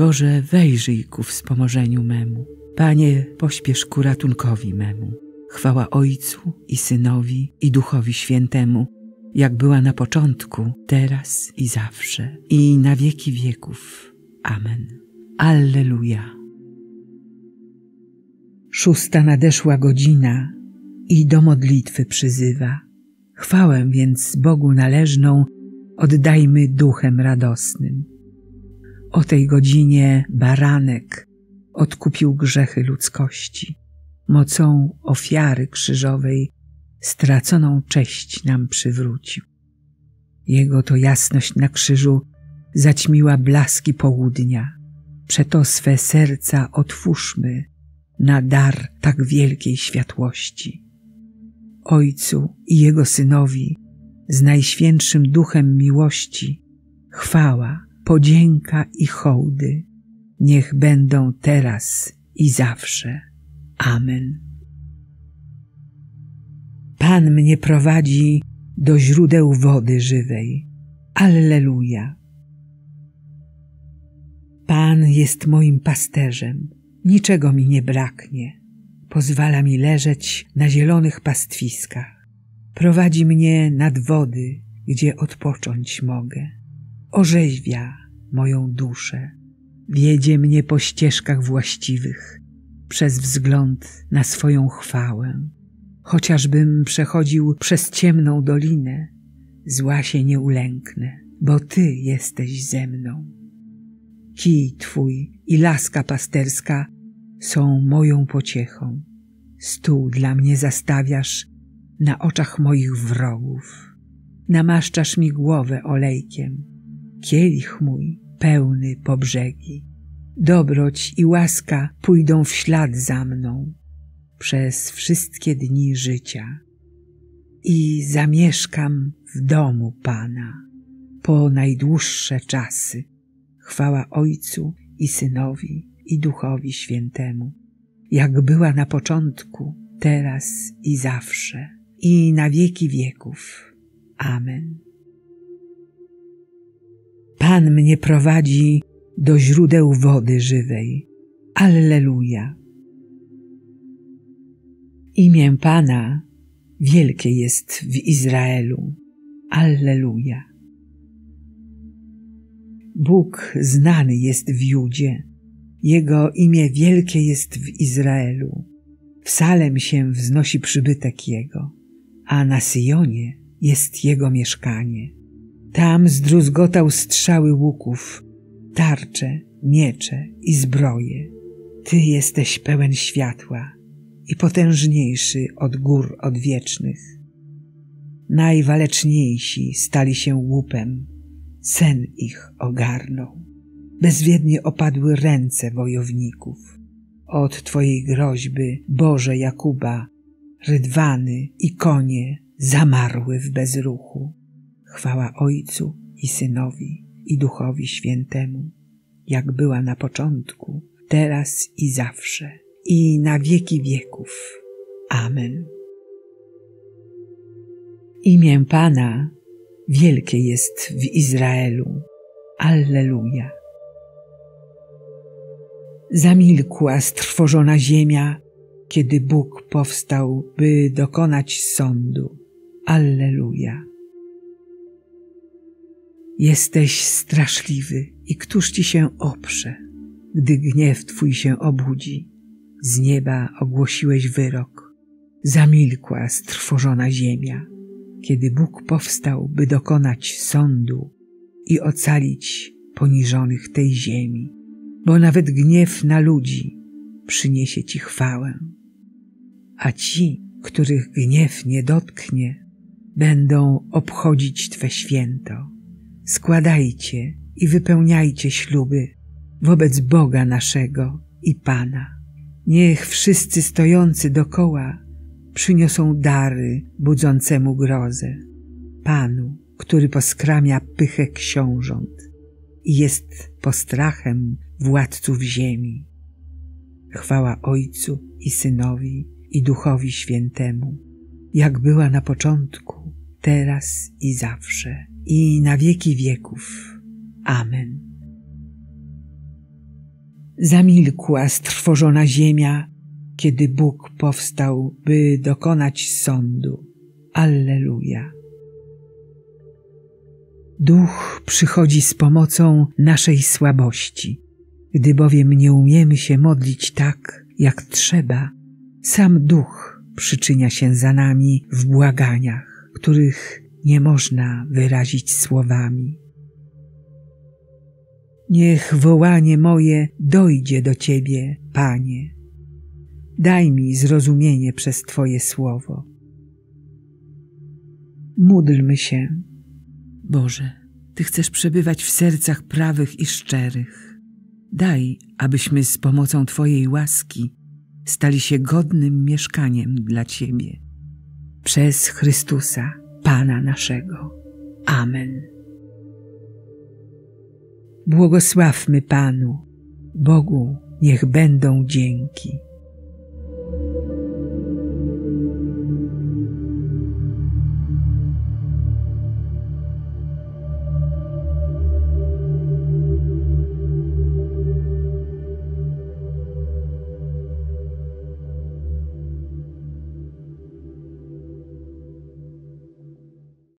Boże, wejrzyj ku wspomożeniu memu. Panie, pośpiesz ku ratunkowi memu. Chwała Ojcu i Synowi i Duchowi Świętemu, jak była na początku, teraz i zawsze, i na wieki wieków. Amen. Alleluja. Szósta nadeszła godzina i do modlitwy przyzywa. Chwałę więc Bogu należną oddajmy duchem radosnym. O tej godzinie baranek odkupił grzechy ludzkości. Mocą ofiary krzyżowej straconą cześć nam przywrócił. Jego to jasność na krzyżu zaćmiła blaski południa. Przeto swe serca otwórzmy na dar tak wielkiej światłości. Ojcu i Jego Synowi z Najświętszym Duchem miłości chwała, podzięka i hołdy niech będą teraz i zawsze. Amen. Pan mnie prowadzi do źródeł wody żywej. Alleluja. Pan jest moim pasterzem, niczego mi nie braknie. Pozwala mi leżeć na zielonych pastwiskach. Prowadzi mnie nad wody, gdzie odpocząć mogę. Orzeźwia moją duszę. Wiedzie mnie po ścieżkach właściwych, przez wzgląd na swoją chwałę. Chociażbym przechodził przez ciemną dolinę, zła się nie ulęknę, bo Ty jesteś ze mną. Kij Twój i laska pasterska są moją pociechą. Stół dla mnie zastawiasz na oczach moich wrogów. Namaszczasz mi głowę olejkiem, kielich mój pełny po brzegi. Dobroć i łaska pójdą w ślad za mną przez wszystkie dni życia i zamieszkam w domu Pana po najdłuższe czasy. Chwała Ojcu i Synowi i Duchowi Świętemu, jak była na początku, teraz i zawsze, i na wieki wieków. Amen. Pan mnie prowadzi do źródeł wody żywej. Alleluja. Imię Pana wielkie jest w Izraelu. Alleluja. Bóg znany jest w Judzie, Jego imię wielkie jest w Izraelu. W Salem się wznosi przybytek Jego, a na Syjonie jest Jego mieszkanie. Tam zdruzgotał strzały łuków, tarcze, miecze i zbroje. Ty jesteś pełen światła i potężniejszy od gór odwiecznych. Najwaleczniejsi stali się łupem, sen ich ogarnął. Bezwiednie opadły ręce wojowników. Od Twojej groźby, Boże Jakuba, rydwany i konie zamarły w bezruchu. Chwała Ojcu i Synowi i Duchowi Świętemu, jak była na początku, teraz i zawsze, i na wieki wieków. Amen. Imię Pana wielkie jest w Izraelu. Alleluja. Zamilkła strwożona ziemia, kiedy Bóg powstał, by dokonać sądu. Alleluja. Jesteś straszliwy i któż ci się oprze, gdy gniew twój się obudzi. Z nieba ogłosiłeś wyrok. Zamilkła strwożona ziemia, kiedy Bóg powstał, by dokonać sądu i ocalić poniżonych tej ziemi, bo nawet gniew na ludzi przyniesie ci chwałę. A ci, których gniew nie dotknie, będą obchodzić Twe święto. Składajcie i wypełniajcie śluby wobec Boga naszego i Pana. Niech wszyscy stojący dokoła przyniosą dary budzącemu grozę. Panu, który poskramia pychę książąt i jest postrachem władców ziemi. Chwała Ojcu i Synowi i Duchowi Świętemu, jak była na początku, teraz i zawsze, i na wieki wieków. Amen. Zamilkła strwożona ziemia, kiedy Bóg powstał, by dokonać sądu. Alleluja. Duch przychodzi z pomocą naszej słabości. Gdy bowiem nie umiemy się modlić tak, jak trzeba, sam Duch przyczynia się za nami w błaganiach, których nie można wyrazić słowami. Niech wołanie moje dojdzie do Ciebie, Panie. Daj mi zrozumienie przez Twoje słowo. Módlmy się. Boże, Ty chcesz przebywać w sercach prawych i szczerych. Daj, abyśmy z pomocą Twojej łaski stali się godnym mieszkaniem dla Ciebie. Przez Chrystusa, Pana naszego. Amen. Błogosławmy Panu, Bogu niech będą dzięki.